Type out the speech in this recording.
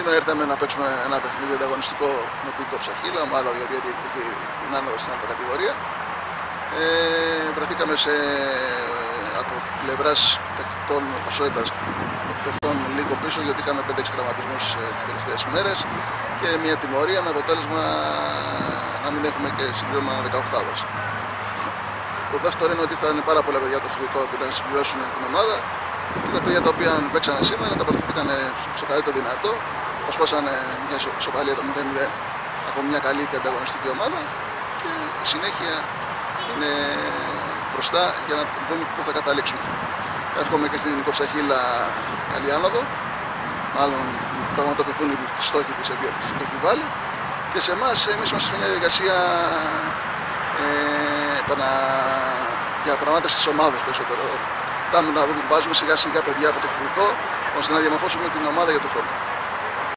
Σήμερα ήρθαμε να παίξουμε ένα παιχνίδι ανταγωνιστικό με την Κοψαχίλα, ομάδα η οποία διεκδικεί την άνοδο στην άλλη κατηγορία. Ε, βρεθήκαμε σε, από πλευράς παιχτών ποσότητα παιχτών λίγο πίσω, γιατί είχαμε 5-6 τραυματισμούς ε, τις τελευταίες μέρες και μια τιμωρία με αποτέλεσμα να μην έχουμε και συμπλήρωμα 18 Το δεύτερο είναι ότι ήρθαν πάρα πολλά παιδιά το φυσικό που να συμπληρώσουν την ομάδα και τα παιδιά τα οποία παίξανε σήμερα τα παρακολουθήκαν στο καλύτερο δυνατό. Προσπάσανε μια σοπαλία το 0-0 από μια καλή και ανταγωνιστική ομάδα και η συνέχεια είναι μπροστά για να δούμε πού θα καταλήξουμε. Εύχομαι και στην Κοψαχίλα καλή άνοδο. Μάλλον πραγματοποιηθούν οι στόχοι της οποία τους έχει βάλει. Και σε εμάς, εμείς είμαστε σε μια διαδικασία ε, για πραγμάτες της ομάδας περισσότερο. Πάμε να δούμε, βάζουμε σιγά σιγά παιδιά από το φυσικό ώστε να διαμορφώσουμε την ομάδα για τον χρόνο.